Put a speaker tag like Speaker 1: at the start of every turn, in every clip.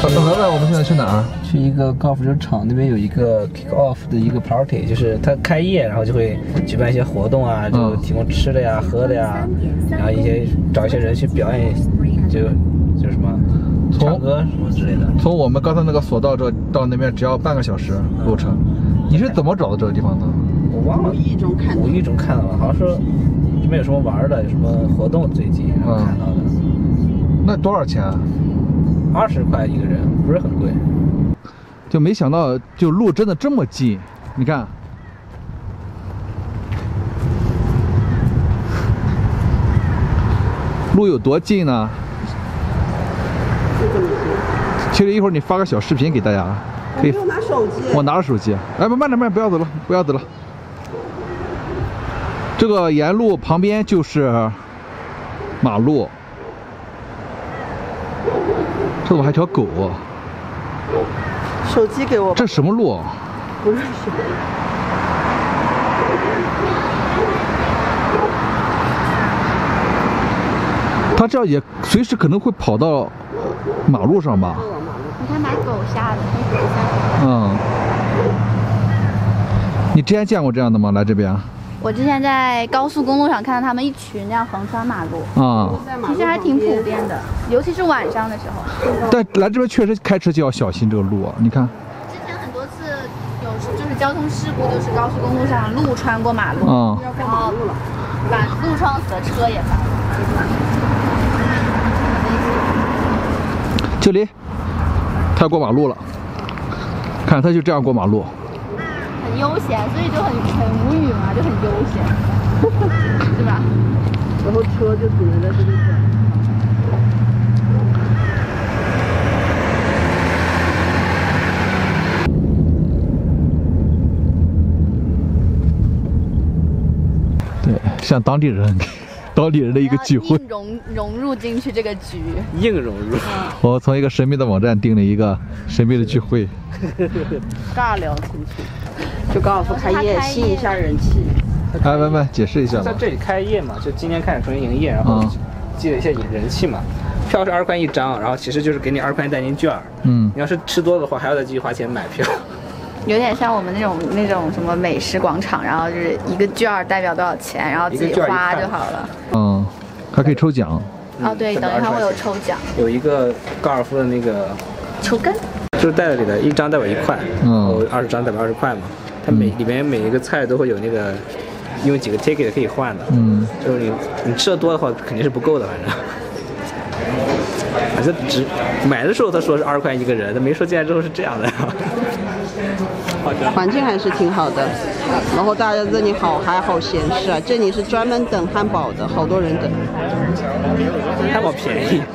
Speaker 1: 小何子，我们现在去哪儿？
Speaker 2: 去一个高尔夫球场，那边有一个 kick off 的一个 party，就是它开业，然后就会举办一些活动啊，就提供吃的呀、喝的呀，然后一些找一些人去表演，就就什么唱歌什么之类的。
Speaker 1: 从我们刚才那个索道这到那边只要半个小时路程。你是怎么找到这个地方的？
Speaker 2: 我忘了，无意中看，无意中看到了，好像说这边有什么玩的，有什么活动最近，然后看到的。
Speaker 1: 那多少钱？
Speaker 2: 二十块一个人，不是很贵。
Speaker 1: 就没想到，就路真的这么近，你看，路有多近呢？其实一会儿你发个小视频给大家，
Speaker 3: 可以。我拿手机。
Speaker 1: 我拿着手机。哎，不，慢点，慢点，不要走了，不要走了。这个沿路旁边就是马路。这怎么还条狗啊？
Speaker 3: 手机给我。
Speaker 1: 这什么路？
Speaker 3: 不认识。
Speaker 1: 他这样也随时可能会跑到马路上吧？
Speaker 4: 你看把狗吓的，狗吓
Speaker 1: 嗯。你之前见过这样的吗？来这边？
Speaker 4: 我之前在高速公路上看到他们一群那样横穿马路。啊。其实还挺普遍的，尤其是晚上的时候。
Speaker 1: 但来这边确实开车就要小心这个路啊！你看。
Speaker 4: 之前很多次有就是交通事故，就是高速公路上路穿过马路，然后把路撞死的车也翻了。
Speaker 1: 这里，他要过马路了，看他就这样过马路。
Speaker 4: 很悠闲，所以就很很无语嘛，就很悠闲，对吧？
Speaker 3: 然后车就只能在这里转。
Speaker 1: 对，像当地人，当地人的一个聚会，
Speaker 4: 融融入进去这个局，
Speaker 2: 硬融入。
Speaker 1: 我从一个神秘的网站订了一个神秘的聚会，
Speaker 3: 尬聊进去，就高尔夫开业吸一下人气。
Speaker 1: 来来来，解释一下。
Speaker 2: 在这里开业嘛，就今天开始重新营业，然后积累一些人气嘛。票是二块一张，然后其实就是给你二块代金券。嗯。你要是吃多的话，还要再继续花钱买票。
Speaker 4: 有点像我们那种那种什么美食广场，然后就是一个券代表多少钱，然后自己花就好了。
Speaker 1: 嗯，还可以抽奖。
Speaker 4: 哦，对，等一下会有抽奖。
Speaker 2: 有一个高尔夫的那个
Speaker 4: 球杆，
Speaker 2: 就是袋子里的一张代表一块，然后二十张代表二十块嘛。它每里面每一个菜都会有那个。用几个 ticket 可以换的，嗯，就是你你吃的多的话肯定是不够的，反正，反正只买的时候他说是二十块一个人，他没说进来之后是这样的。
Speaker 3: 环境还是挺好的，然后大家这里好还好闲适啊，这里是专门等汉堡的，好多人等。
Speaker 2: 汉堡便宜。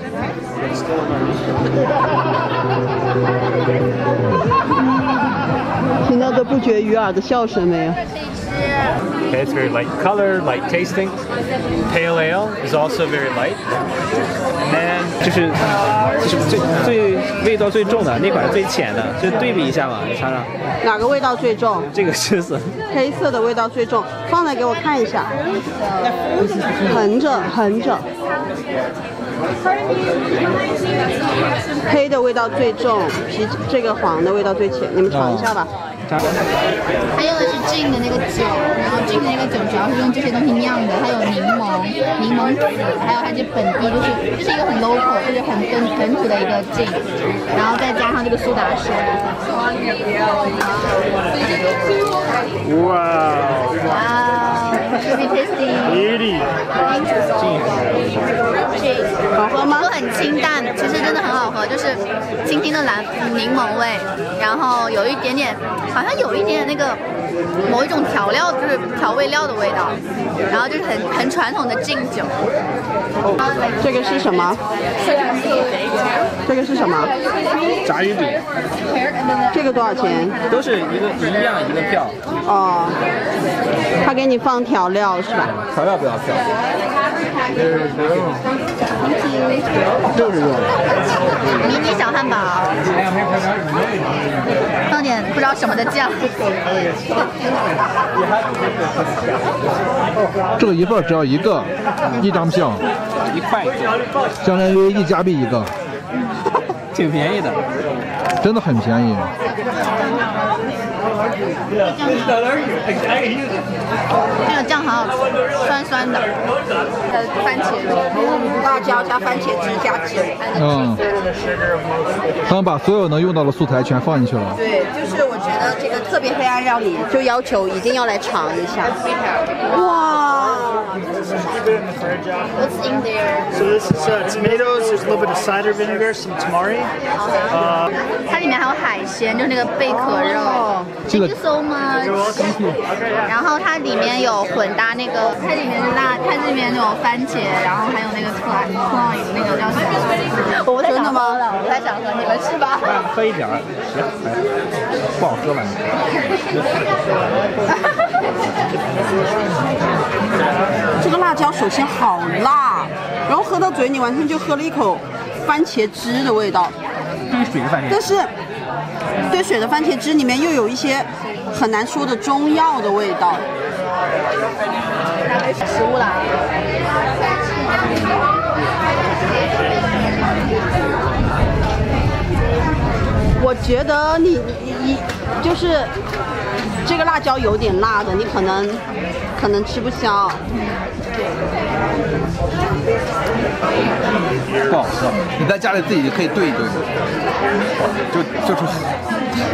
Speaker 3: 听到这不绝于耳的笑声没有
Speaker 5: ？Okay, it's very light color, light tasting. Pale ale is also very light. And then
Speaker 2: 就是就是最最味道最重的那款是最浅的，就对比一下嘛，你尝尝。
Speaker 3: 哪个味道最重？
Speaker 2: 这个是色。
Speaker 3: 黑色的味道最重，放来给我看一下。横着横着。黑的味道最重，皮这个黄的味道最浅，你们尝一下吧。
Speaker 4: 它用的是 Gin 的那个酒，然后 Gin 的那个酒主要是用这些东西酿的，它有柠檬、柠檬籽，还有它这本地就是这是一个很 local，就是很本本土的一个 Gin，然后再加上这个苏打水。
Speaker 5: 哇！
Speaker 4: 哇 tasty。
Speaker 3: 好喝吗？
Speaker 4: 都很清淡，其实真的很好喝，就是清新的蓝柠檬味，然后有一点点。好像有一点点那个某一种调料，就是调味料的味道，然后就是很很传统的敬酒。
Speaker 3: 这个是什么？这个是什么？
Speaker 2: 炸鱼饼。
Speaker 3: 这个多少钱？
Speaker 2: 都是一个一样一个票。哦。
Speaker 3: 他给你放调料是吧？
Speaker 2: 调料不要票。
Speaker 4: 就是这迷你小汉堡，放点不知道什么的酱。
Speaker 1: 这个一份只要一个，一张票，
Speaker 2: 一块，
Speaker 1: 相当于一加币一个。
Speaker 2: 挺便宜的。
Speaker 1: 真的很便宜。
Speaker 4: 这个酱好好吃，酸酸的，呃，番茄肉，
Speaker 3: 辣椒加番茄汁加鸡。
Speaker 1: 嗯，他们把所有能用到的素材全放进去了。
Speaker 3: 对，就是我觉得这个特别黑暗料理，就要求一定要来尝一下。哇，
Speaker 4: What's in
Speaker 5: there？So this is uh, tomatoes. There's a little bit of cider vinegar, some tamari. Uh,
Speaker 4: 它里面还有海鲜，就是那个贝壳肉。
Speaker 1: 这个
Speaker 4: Thank you so much。然后它里面有混搭那个，它里面是辣，它里面有番茄，然后还有那个 clove clove 那个叫什么？我不太想喝了，我不太想喝，你们吃吧。
Speaker 2: 喝一点儿，行，哎，不好喝了。
Speaker 3: 这个辣椒首先好辣，然后喝到嘴里完全就喝了一口番茄汁的味道，
Speaker 2: 这是水的番茄
Speaker 3: 但是对水的番茄汁里面又有一些很难说的中药的味道。
Speaker 4: 食物啦。
Speaker 3: 我觉得你你你就是这个辣椒有点辣的，你可能可能吃不消。
Speaker 1: 不好喝，你在家里自己可以兑一兑，就就是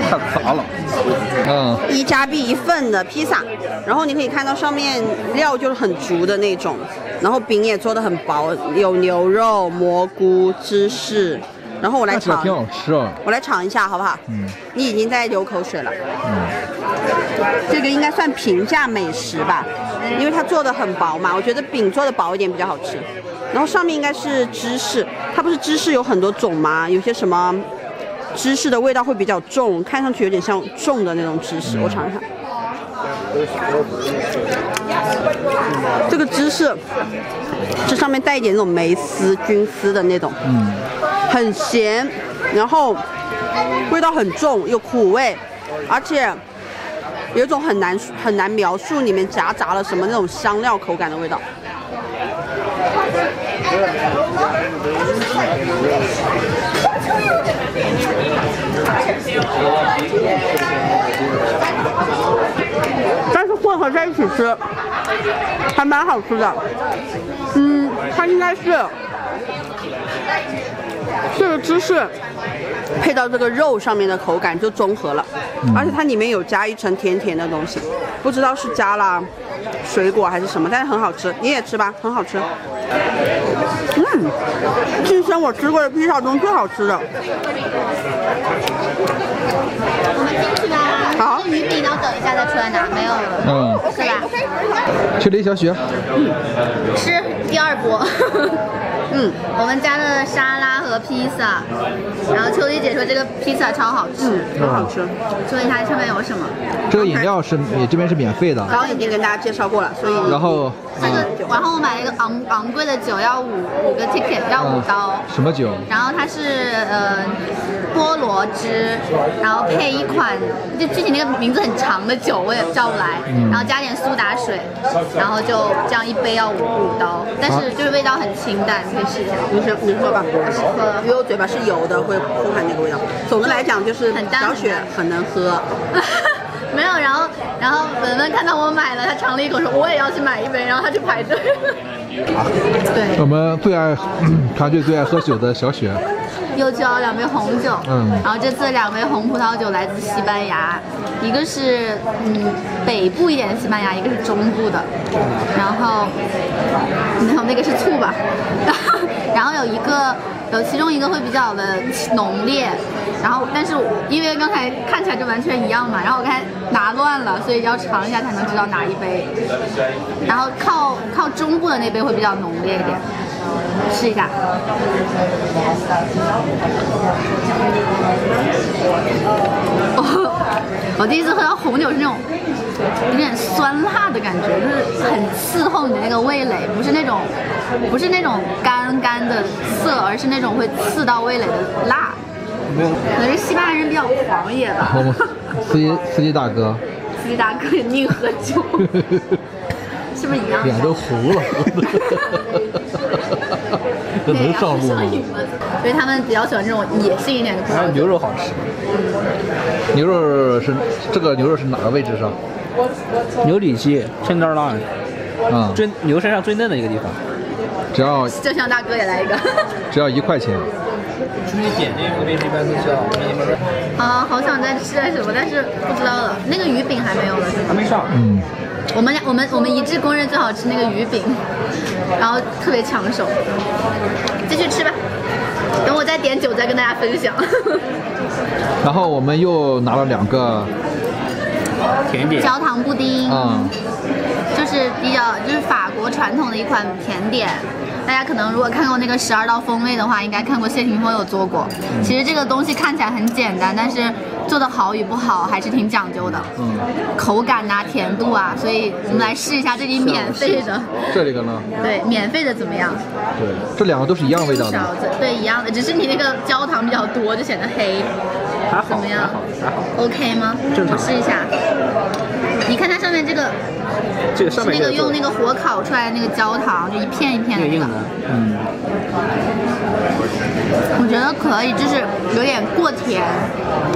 Speaker 1: 太杂了。嗯，
Speaker 3: 一加币一份的披萨，然后你可以看到上面料就是很足的那种，然后饼也做的很薄，有牛肉、蘑菇、芝士，然后我来尝
Speaker 1: 挺，好吃啊。
Speaker 3: 我来尝一下好不好？
Speaker 1: 嗯
Speaker 3: 你已经在流口水了。
Speaker 1: 嗯，
Speaker 3: 这个应该算平价美食吧，因为它做的很薄嘛，我觉得饼做的薄一点比较好吃。然后上面应该是芝士，它不是芝士有很多种吗？有些什么芝士的味道会比较重，看上去有点像重的那种芝士。我尝一下，这个芝士，这上面带一点那种梅丝、菌丝的那种，
Speaker 1: 嗯，
Speaker 3: 很咸，然后味道很重，有苦味，而且有一种很难很难描述里面夹杂了什么那种香料口感的味道。但是混合在一起吃，还蛮好吃的。嗯，它应该是这个芝士配到这个肉上面的口感就中和了，而且它里面有加一层甜甜的东西，不知道是加了水果还是什么，但是很好吃，你也吃吧，很好吃。嗯，今生我吃过的披萨中最好吃的。
Speaker 4: 我们进去吧。
Speaker 3: 好
Speaker 4: 鱼饼要等一下再出来拿，没有了，
Speaker 1: 嗯，
Speaker 4: 是吧？
Speaker 1: 去李小雪，嗯
Speaker 4: 吃第二波。
Speaker 3: 嗯，
Speaker 4: 我们家的沙拉和披萨，然后秋丽姐说这个披萨超好吃，
Speaker 3: 超好吃。
Speaker 4: 说一下上面有什么。
Speaker 1: 这个饮料是你这边是免费的，
Speaker 3: 刚刚已经跟大家介绍过了，所以
Speaker 1: 然后
Speaker 4: 这个
Speaker 1: 嗯，
Speaker 4: 然后我买了一个昂昂贵的酒，要五五个 ticket，要五刀。
Speaker 1: 嗯什么酒？
Speaker 4: 然后它是呃菠萝汁，然后配一款就具体那个名字很长的酒，我也叫不来。然后加点苏打水，然后就这样一杯要五五刀，但是就是味道很清淡，你可以试一下。
Speaker 3: 你说你说吧，
Speaker 4: 喝
Speaker 3: 因为我嘴巴是油的，会呼喊那个味道。总的来讲就是
Speaker 4: 很淡
Speaker 3: 小雪很能喝，
Speaker 4: 没有，然后然后文文看到我买了，他尝了一口说我也要去买一杯，然后他去排队。对，
Speaker 1: 我们最爱团队最爱喝酒的小雪，
Speaker 4: 又叫了两杯红酒，
Speaker 1: 嗯。
Speaker 4: 然后这次两杯红葡萄酒来自西班牙，一个是嗯北部一点的西班牙，一个是中部的，然后没有那个是醋吧，然后有一个有其中一个会比较的浓烈，然后但是因为刚才看起来就完全一样嘛，然后我刚才拿乱了，所以要尝一下才能知道哪一杯，然后靠靠中部的那杯会比较浓烈一点，试一下。我 我第一次喝到红酒是那种有点酸辣的感觉，就是很伺候你的那个味蕾，不是那种不是那种干干的涩，而是那种会刺到味蕾的辣。可能是西班牙人比较狂野吧
Speaker 1: 司机司机大哥
Speaker 4: 司机大哥也宁喝酒，是不是一样？
Speaker 1: 脸都糊了。这能上路吗？
Speaker 4: 所以他们比较喜欢这种野性一点的还有。
Speaker 2: 牛肉好吃，
Speaker 1: 牛肉是这个牛肉是哪个位置上？
Speaker 2: 牛里脊 tenderloin，
Speaker 1: 啊、
Speaker 2: 最牛身上最嫩的一个地方。
Speaker 1: 只要
Speaker 4: 就像大哥也来一个。
Speaker 1: 只要一块钱。
Speaker 2: 出去点这附近一般都叫 mini
Speaker 4: 啊，好想再吃点什么，但是不知道了。那个鱼饼还没有呢？
Speaker 2: 还没上。
Speaker 1: 嗯，
Speaker 4: 我们俩我们我们一致公认最好吃那个鱼饼，然后特别抢手。继续吃吧，等我再点酒再跟大家分享。
Speaker 1: 然后我们又拿了两个，
Speaker 2: 甜点。
Speaker 4: 焦糖布丁，
Speaker 1: 嗯、
Speaker 4: 就是比较就是法国传统的一款甜点。大家可能如果看过那个十二道风味的话，应该看过谢霆锋有做过。其实这个东西看起来很简单，但是做的好与不好还是挺讲究的。
Speaker 1: 嗯，
Speaker 4: 口感呐、甜度啊，所以我们来试一下这里免费的，
Speaker 1: 这里个呢？
Speaker 4: 对，免费的怎么样？
Speaker 1: 对，这两个都是一样味道的。
Speaker 4: 勺子，对，一样的，只是你那个焦糖比较多，就显得黑。
Speaker 2: 还好，
Speaker 4: 怎么样
Speaker 2: 还好，还好。
Speaker 4: OK 吗？
Speaker 2: 正常
Speaker 4: 我试一下。你看它上面这个
Speaker 2: 这个上面
Speaker 4: 是那个用那个火烤出来的那个焦糖，就一片一片的那个
Speaker 2: 那个硬的。，
Speaker 1: 嗯，
Speaker 4: 我觉得可以，就是有点过甜，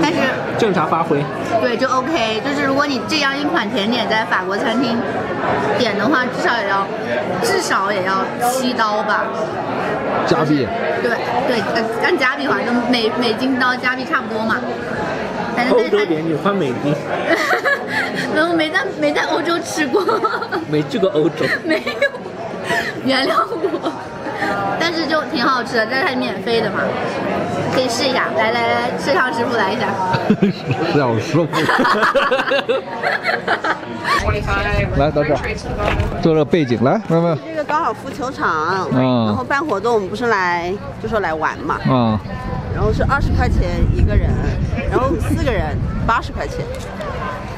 Speaker 4: 但是
Speaker 2: 正常发挥。
Speaker 4: 对就 OK。就是如果你这样一款甜点在法国餐厅点的话，至少也要至少也要七刀吧。
Speaker 1: 加币。
Speaker 4: 对对，呃，按加币的话，就美美金到加币差不多嘛。反正
Speaker 2: 欧
Speaker 4: 但是它
Speaker 2: 洲点你换美金，
Speaker 4: 没有没在没在欧洲吃过，
Speaker 2: 没去过欧洲。
Speaker 4: 没有，原谅我。但是就挺好吃的，这是它免费的嘛，可以试一下。来来来，摄像师傅来一下。
Speaker 1: 是要师傅。来到这儿，做这个背景，来，妹妹
Speaker 3: 这个高尔夫球场，
Speaker 1: 嗯
Speaker 3: 然后办活动，我们不是来就说来玩嘛，
Speaker 1: 啊，
Speaker 3: 然后是二十块钱一个人，然后我们四个人八十块钱，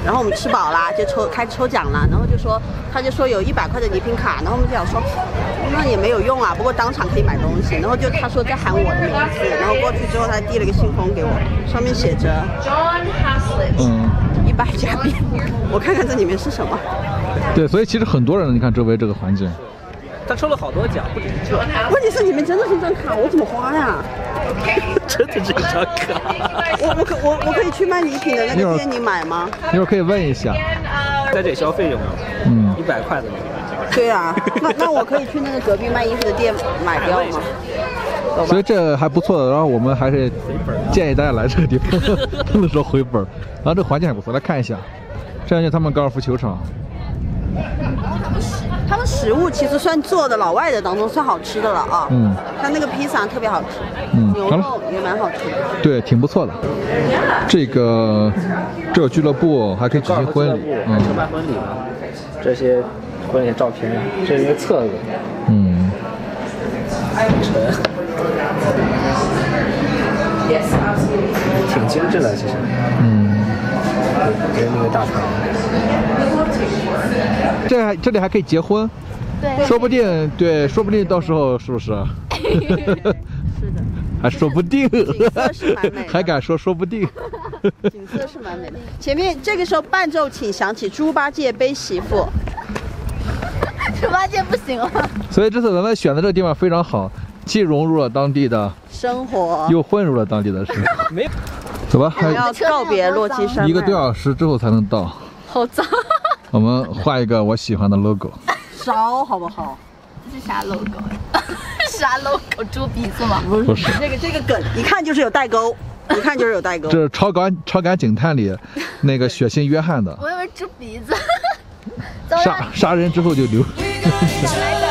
Speaker 3: 然后我们吃饱啦，就抽开始抽奖了，然后就说他就说有一百块的礼品卡，然后我们就想说那也没有用啊，不过当场可以买东西，然后就他说在喊我的名字，然后过去之后他递了个信封给我，上面写着 John Haslett，
Speaker 1: 嗯，
Speaker 3: 一百加币，我看看这里面是什么。
Speaker 1: 对，所以其实很多人，你看周围这个环境，
Speaker 2: 他抽了好多奖，不止一个，
Speaker 3: 问题是你们真的是一张卡，我怎么花呀？
Speaker 2: 真的是一张卡。
Speaker 3: 我我可我我可以去卖礼品的那个店里买吗？
Speaker 1: 一会儿可以问一下，
Speaker 2: 在这里消费有没有？
Speaker 1: 嗯
Speaker 2: 一，百块的那个。
Speaker 3: 对啊，那那我可以去那个隔壁卖衣服的店买掉吗？
Speaker 1: 所以这还不错的。然后我们还是建议大家来这个地方，不能说回本儿。然后这环境还不错，来看一下，这样就他们高尔夫球场，
Speaker 3: 他们食物其实算做的老外的当中算好吃的了啊。
Speaker 1: 嗯，
Speaker 3: 他那个披萨特别好吃，
Speaker 1: 嗯
Speaker 3: 牛肉也蛮好吃的。
Speaker 1: 对，挺不错的。这个这有俱乐部，还可以举行婚礼，
Speaker 2: 还承
Speaker 1: 嗯
Speaker 2: 办婚礼啊？这些婚礼照片，这是一个册子，
Speaker 1: 嗯，
Speaker 2: 沉，挺精致的，其实。
Speaker 1: 嗯，
Speaker 2: 觉得那个大堂，
Speaker 1: 这还这里还可以结婚，
Speaker 4: 对，
Speaker 1: 说不定对，说不定到时候是不是？
Speaker 3: 是的，
Speaker 1: 还说不定
Speaker 3: 色是蛮美的，
Speaker 1: 还敢说说不定。
Speaker 3: 景色是蛮美的。前面这个时候伴奏，请响起猪八戒背媳妇。
Speaker 4: 猪八戒不行了。
Speaker 1: 所以这次咱们选的这个地方非常好，既融入了当地的，
Speaker 3: 生活
Speaker 1: 又混入了当地的生活。
Speaker 2: 没有
Speaker 1: 走吧，还
Speaker 3: 要告别落基山。
Speaker 1: 一个多小时之后才能到。
Speaker 4: 好脏，
Speaker 1: 我们画一个我喜欢的 logo。
Speaker 3: 烧好不好？
Speaker 4: 这是啥 logo？啥 logo？猪鼻子吗？
Speaker 1: 不是，
Speaker 3: 这个这个梗一看就是有代沟，一看就是有代沟。
Speaker 1: 这是《超感超感警探》里那个血腥约翰的，
Speaker 4: 我以为猪鼻子。走
Speaker 1: 杀，杀人之后就流。
Speaker 4: 来